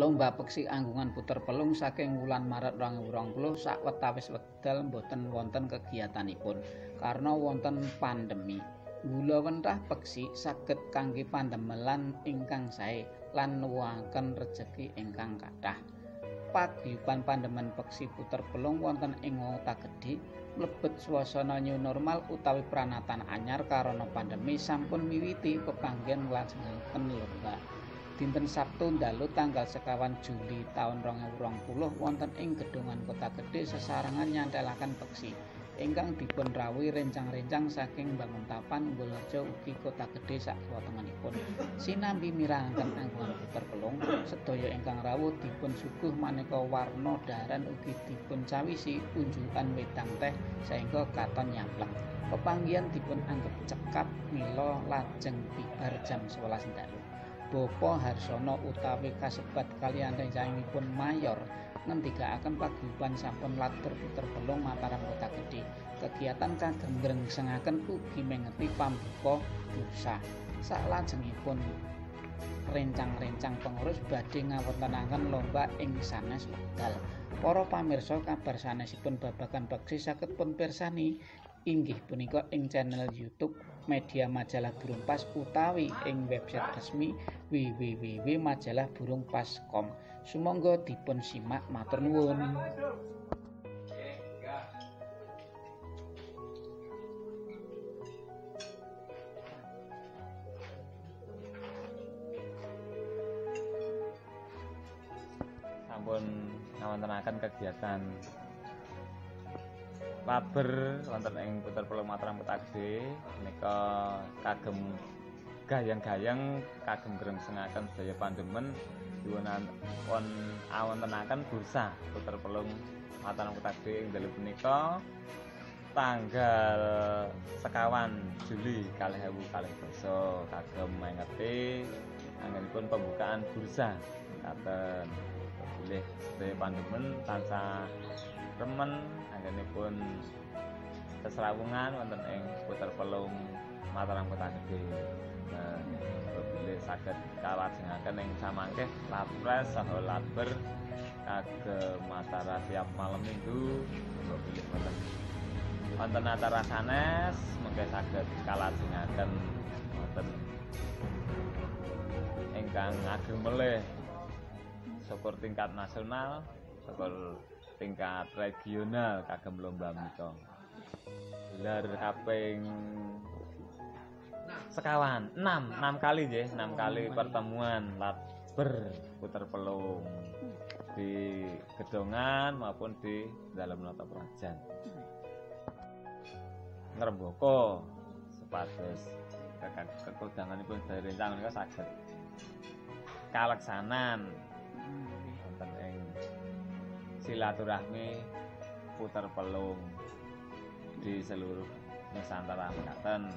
Lomba peksi anggungan puter pelung saking wulan Maret 2020 sawetawis wekdal boten wonten kegiatanipun karena wonten pandemi. Gula wentah peksi saged kangge pandemelan ingkang sae lan nuwuhaken rejeki ingkang kathah. Paguyuban pandemen peksi puter pelung wonten ing kota gedhe mlebet suasana new normal utawi pranatan anyar karena pandemi sampun miwiti pepanggen nglajengaken lomba. Dinten Sabtu dalu tanggal sekawan Juli tahun 2020 wonten ing gedungan kota gede sesarangan nyantelakan peksi. Ingkang dipun rawuhi rencang-rencang saking bangun tapan Ngulrejo ugi kota gede sak temanipun sinambi mirangaken anggungan puter pelung sedaya ingkang rawuh dipun suguh maneka warna daran ugi dipun cawisi unjukan wedang teh sehingga katon nyampleng. Pepanggian dipun anggap cekap milo lajeng bibar jam 11 dalu Bopo Harsono utawi kasebat kalian rencangipun mayor ngendikaaken paguyuban sampun latur puter pelung Mataram Kota Gedhe. Kegiatan kagem grengsengaken ugi mengeti pambuka bursa. Salajengipun rencang-rencang pengurus badhe ngawontenaken lomba ing sanes wekdal. Para pamirsa kabar sanesipun babagan beksi saged pun pirsani inggih punika ing channel YouTube media majalah burung pas utawi ing website resmi www.majalahburungpas.com sumangga dipun simak matur nuwun. Sampun ngawontenaken kegiatan Laber wonten ing puter pelung Mataram Petagde menika kagem gayang-gayang kagem grengsengaken sedaya pandemen diwonan pon awontenaken bursa puter pelung Mataram Petagde ing dalu punika tanggal sekawan Juli kalih ewu kalih doso kagem mengeti anggenipun pembukaan bursa. Katen pilih sedaya pandemen tansah remen anggenipun seserawungan wonten ing puter pelung Mataram Kota Gede. Nah, bila saged kawajengaken ing samangke lapres saha laber kagem Matara tiap malam minggu. Pilih wonten. Wonten acara sanes mengke saged kalajengaken wonten. Ingkang ageng melih syukur tingkat nasional syukur tingkat regional kagem lomba menika. Gelar kaping sekawan 6 6 kali nggih 6 kali pertemuan laber puter pelung. Di gedongan maupun di dalam nota prajan. Ngrembaka sepados kekodanganipun dari rencana menika saged. Kaleksanan silaturahmi putar pelung di seluruh Nusantara mekaten